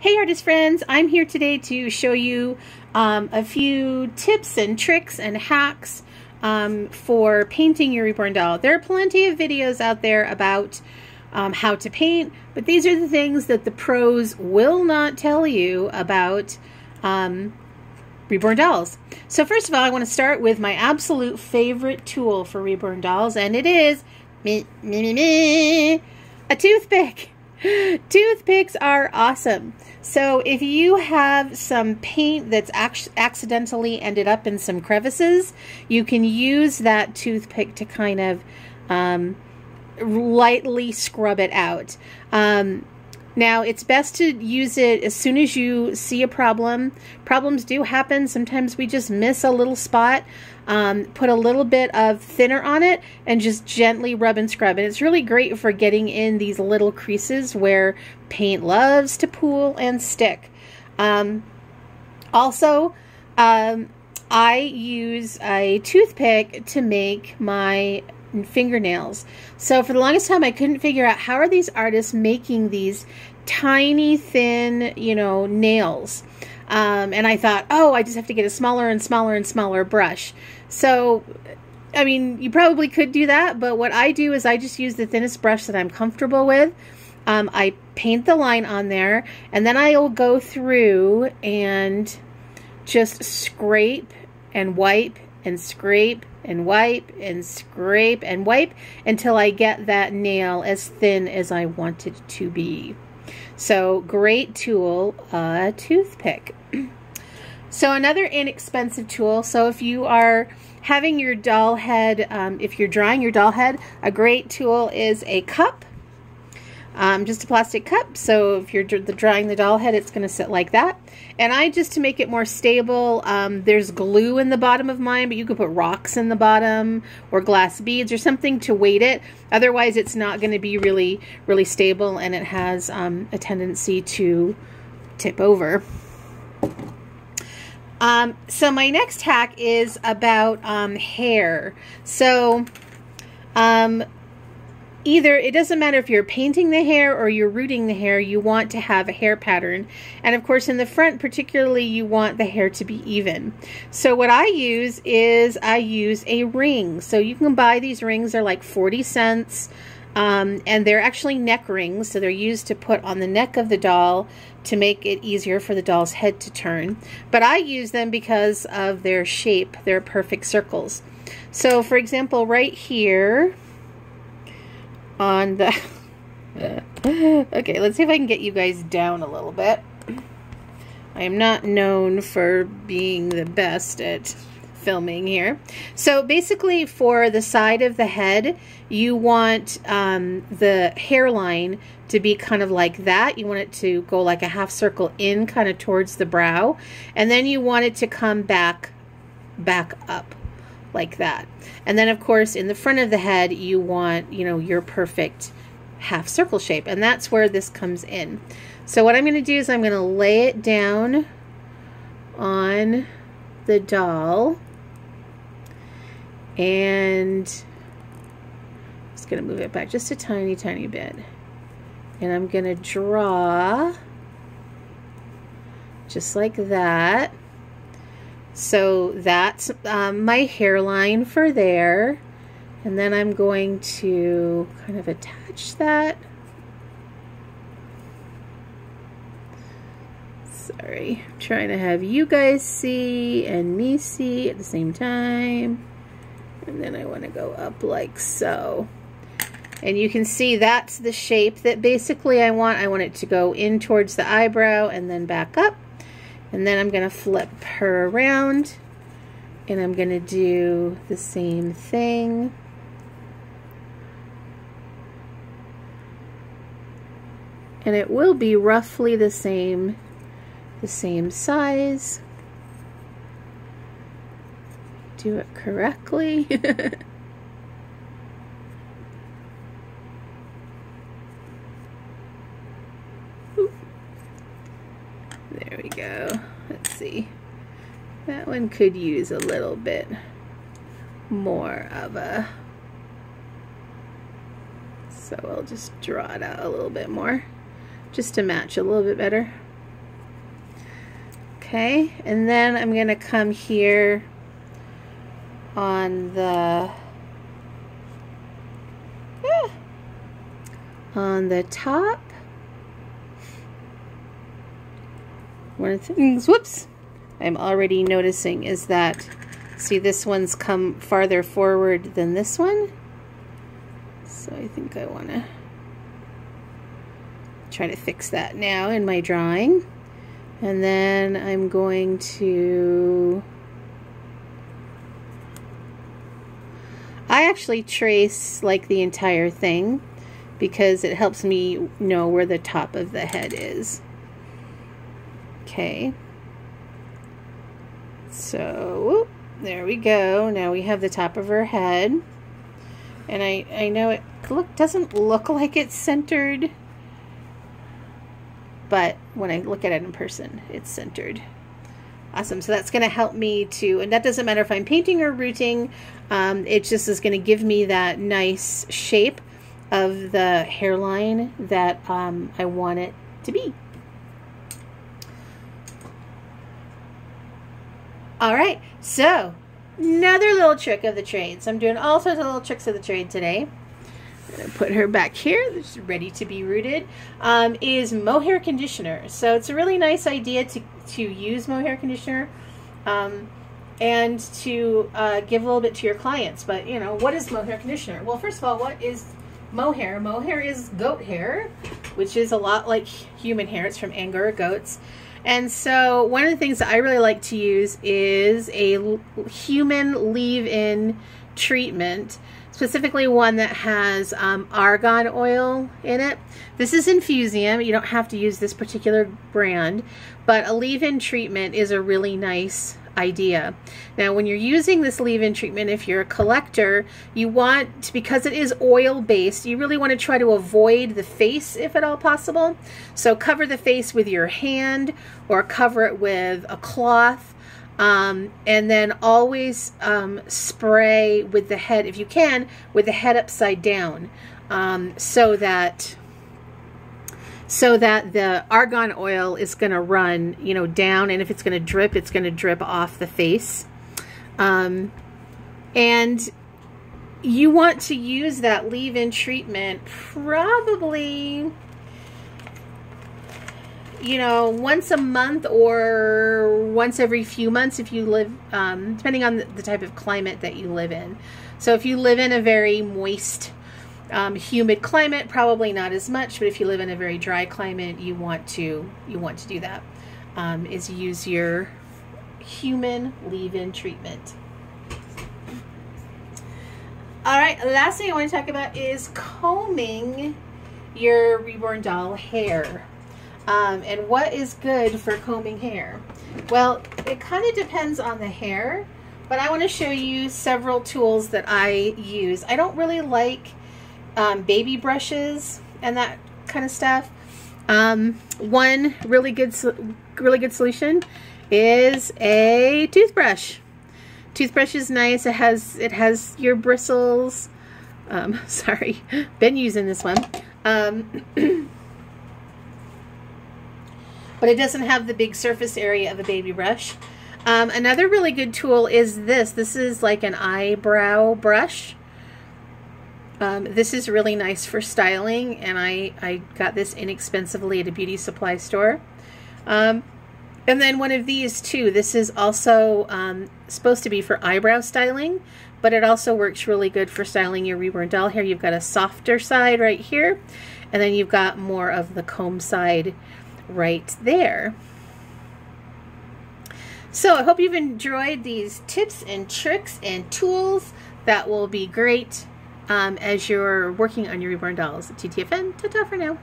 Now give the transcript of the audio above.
Hey artist friends, I'm here today to show you um, a few tips and tricks and hacks um, for painting your reborn doll. There are plenty of videos out there about um, how to paint, but these are the things that the pros will not tell you about um, reborn dolls. So first of all, I want to start with my absolute favorite tool for reborn dolls, and it is me, me, me, me, a toothpick. Toothpicks are awesome. So if you have some paint that's ac accidentally ended up in some crevices, you can use that toothpick to kind of um, lightly scrub it out. Um, now, it's best to use it as soon as you see a problem. Problems do happen. Sometimes we just miss a little spot. Um, put a little bit of thinner on it and just gently rub and scrub. And it's really great for getting in these little creases where paint loves to pool and stick. Um, also, um, I use a toothpick to make my fingernails. So for the longest time, I couldn't figure out how are these artists making these tiny, thin, you know, nails. Um, and I thought, oh, I just have to get a smaller and smaller and smaller brush. So, I mean, you probably could do that, but what I do is I just use the thinnest brush that I'm comfortable with. Um, I paint the line on there, and then I'll go through and just scrape and wipe and scrape and wipe and scrape and wipe until I get that nail as thin as I want it to be. So great tool, a toothpick. so another inexpensive tool, so if you are having your doll head, um, if you're drawing your doll head, a great tool is a cup um, just a plastic cup. So if you're drawing the doll head, it's going to sit like that. And I, just to make it more stable, um, there's glue in the bottom of mine, but you could put rocks in the bottom or glass beads or something to weight it. Otherwise, it's not going to be really, really stable and it has um, a tendency to tip over. Um, so my next hack is about um, hair. So um, either it doesn't matter if you're painting the hair or you're rooting the hair you want to have a hair pattern. And of course in the front particularly you want the hair to be even. So what I use is I use a ring. So you can buy these rings they're like 40 cents. Um, and they're actually neck rings so they're used to put on the neck of the doll to make it easier for the doll's head to turn. But I use them because of their shape. They're perfect circles. So for example right here on the... okay, let's see if I can get you guys down a little bit. I am not known for being the best at filming here. So basically for the side of the head, you want um, the hairline to be kind of like that. You want it to go like a half circle in kind of towards the brow. And then you want it to come back, back up like that. And then of course in the front of the head you want, you know, your perfect half circle shape and that's where this comes in. So what I'm going to do is I'm going to lay it down on the doll and I'm just going to move it back just a tiny tiny bit and I'm going to draw just like that so that's um, my hairline for there. And then I'm going to kind of attach that. Sorry, I'm trying to have you guys see and me see at the same time. And then I want to go up like so. And you can see that's the shape that basically I want. I want it to go in towards the eyebrow and then back up. And then I'm going to flip her around and I'm going to do the same thing. And it will be roughly the same, the same size. Do it correctly. There we go. See. That one could use a little bit more of a... So I'll just draw it out a little bit more just to match a little bit better. Okay, and then I'm going to come here on the on the top. One of the things, whoops, I'm already noticing is that, see this one's come farther forward than this one. So I think I want to try to fix that now in my drawing. And then I'm going to... I actually trace like the entire thing because it helps me know where the top of the head is. Okay. So, there we go. Now we have the top of her head. And I, I know it look doesn't look like it's centered but when I look at it in person, it's centered. Awesome. So that's going to help me to, and that doesn't matter if I'm painting or rooting, um, it just is going to give me that nice shape of the hairline that um, I want it to be. All right, so another little trick of the trade. So I'm doing all sorts of little tricks of the trade today I'm gonna put her back here, she's ready to be rooted, um, is mohair conditioner. So it's a really nice idea to, to use mohair conditioner um, and to uh, give a little bit to your clients. But, you know, what is mohair conditioner? Well, first of all, what is mohair? Mohair is goat hair, which is a lot like human hair. It's from Angora goats. And so one of the things that I really like to use is a human leave-in treatment specifically one that has um, argan oil in it. This is Infusium. You don't have to use this particular brand, but a leave-in treatment is a really nice idea. Now, when you're using this leave-in treatment, if you're a collector, you want, because it is oil-based, you really want to try to avoid the face if at all possible. So cover the face with your hand or cover it with a cloth um, and then always um, spray with the head, if you can, with the head upside down um, so that so that the argan oil is going to run, you know, down. And if it's going to drip, it's going to drip off the face. Um, and you want to use that leave-in treatment probably you know, once a month or once every few months if you live, um, depending on the type of climate that you live in. So if you live in a very moist, um, humid climate, probably not as much, but if you live in a very dry climate, you want to, you want to do that. Um, is use your human leave-in treatment. All right, last thing I want to talk about is combing your reborn doll hair. Um, and what is good for combing hair? Well, it kind of depends on the hair, but I want to show you several tools that I use. I don't really like um, baby brushes and that kind of stuff. Um, one really good, really good solution is a toothbrush. Toothbrush is nice. It has it has your bristles. Um, sorry, been using this one. Um, but it doesn't have the big surface area of a baby brush. Um, another really good tool is this. This is like an eyebrow brush. Um, this is really nice for styling, and I, I got this inexpensively at a beauty supply store. Um, and then one of these too. This is also um, supposed to be for eyebrow styling, but it also works really good for styling your reborn doll hair. You've got a softer side right here, and then you've got more of the comb side right there. So I hope you've enjoyed these tips and tricks and tools that will be great um, as you're working on your reborn dolls. TTFN, ta-ta for now.